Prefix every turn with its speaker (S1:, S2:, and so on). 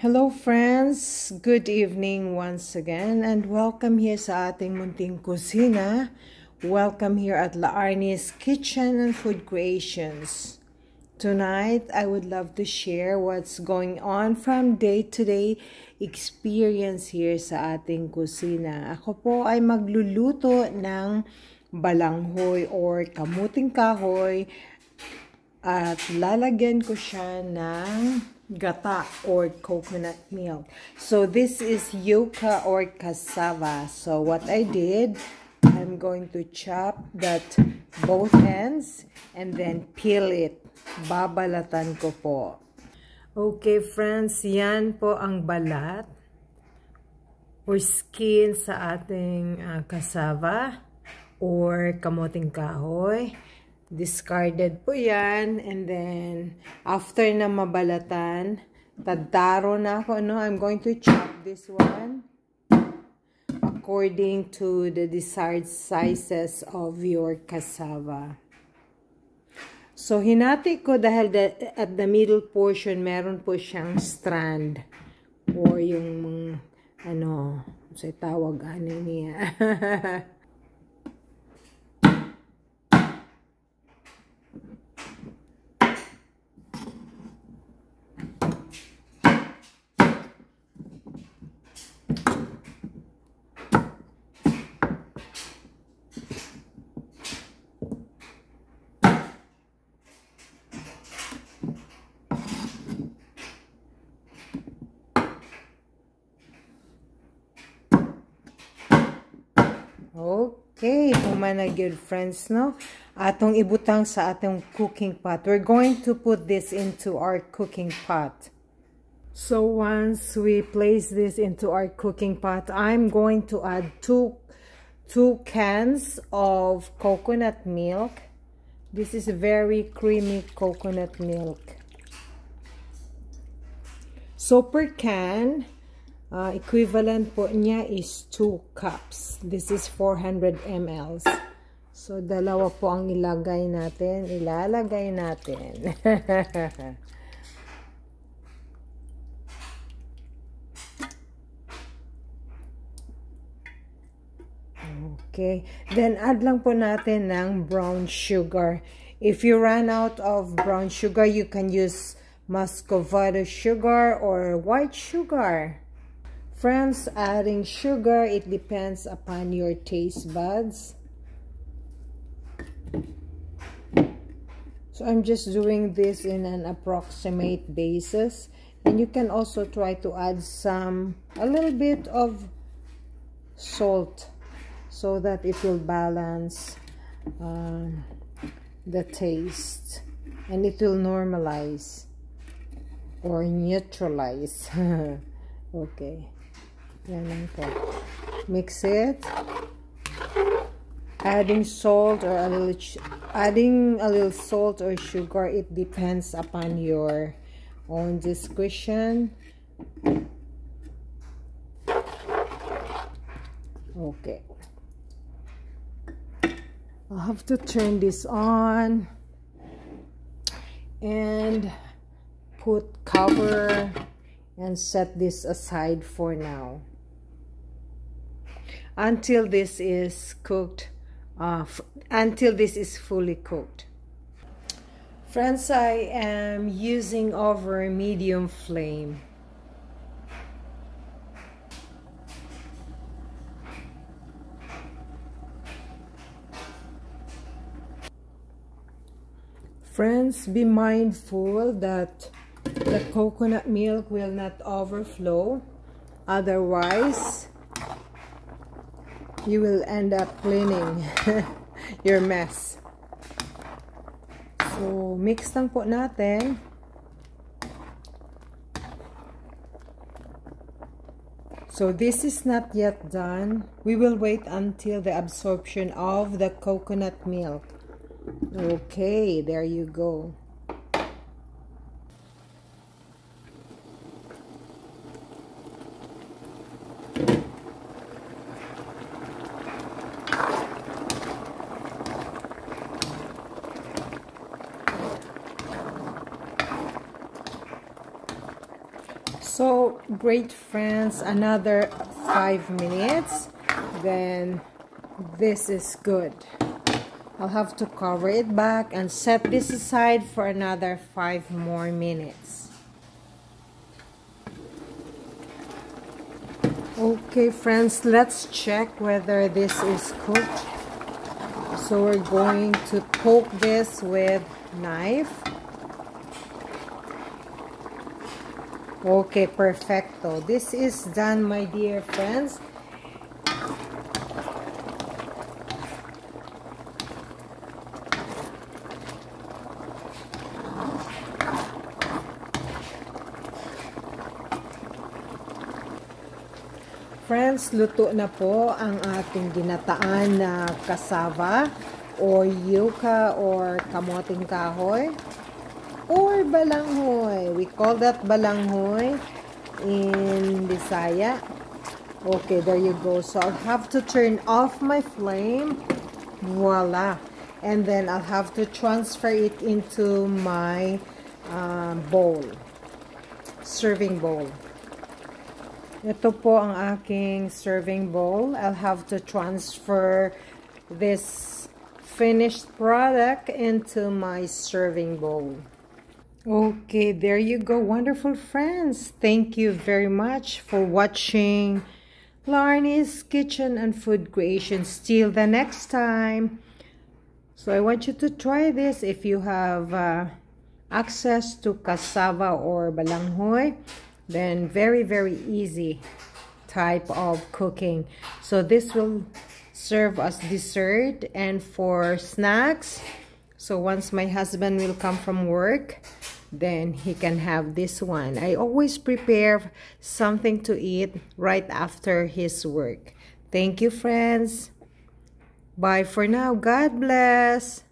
S1: Hello friends! Good evening once again and welcome here sa ating munting kusina. Welcome here at La Arnie's Kitchen and Food Creations. Tonight, I would love to share what's going on from day-to-day -day experience here sa ating kusina. Ako po ay magluluto ng balanghoy or kamuting kahoy at lalagyan ko siya ng gata or coconut milk. So this is yuca or cassava. So what I did, I'm going to chop that both ends and then peel it. Babalatan ko po. Okay friends, yan po ang balat or skin sa ating uh, cassava or kamoting kahoy discarded po yan. And then, after na mabalatan, tadaro na ako, no? I'm going to chop this one according to the desired sizes of your cassava. So, hinati ko dahil the, at the middle portion, meron po siyang strand or yung, ano, sa tawag ano niya. Okay, humana good friends, no? Atong ibutang sa atong cooking pot. We're going to put this into our cooking pot. So once we place this into our cooking pot, I'm going to add two, two cans of coconut milk. This is very creamy coconut milk. So per can, Uh, equivalent po niya is 2 cups. This is 400 ml. So, dalawa po ang ilagay natin. Ilalagay natin. okay. Then, add lang po natin ng brown sugar. If you run out of brown sugar, you can use muscovado sugar or white sugar. Friends, adding sugar, it depends upon your taste buds. So I'm just doing this in an approximate basis. And you can also try to add some, a little bit of salt so that it will balance um, the taste and it will normalize or neutralize. okay. Yan lang. Mix it. Adding salt or a little, adding a little salt or sugar, it depends upon your own discretion. Okay. I'll have to turn this on and put cover and set this aside for now until this is cooked uh, until this is fully cooked. Friends I am using over medium flame. Friends be mindful that the coconut milk will not overflow. Otherwise you will end up cleaning your mess. So, mix lang po natin. So, this is not yet done. We will wait until the absorption of the coconut milk. Okay, there you go. So, great friends, another five minutes. Then this is good. I'll have to cover it back and set this aside for another five more minutes. Okay friends, let's check whether this is cooked. So we're going to poke this with knife. Okay, perfecto. This is done, my dear friends. Friends, luto na po ang ating ginataan na kasava or yuca or kamoting kahoy or balanghoy. We call that balanghoy in Bisaya. Okay, there you go. So I'll have to turn off my flame. Voila. And then I'll have to transfer it into my uh, bowl. Serving bowl. Ito po ang aking serving bowl. I'll have to transfer this finished product into my serving bowl. Okay, there you go, wonderful friends. Thank you very much for watching Laarni's Kitchen and Food Creations. Till the next time. So I want you to try this if you have uh, access to cassava or balanghoy then very very easy type of cooking so this will serve as dessert and for snacks so once my husband will come from work then he can have this one. I always prepare something to eat right after his work. Thank you friends. Bye for now. God bless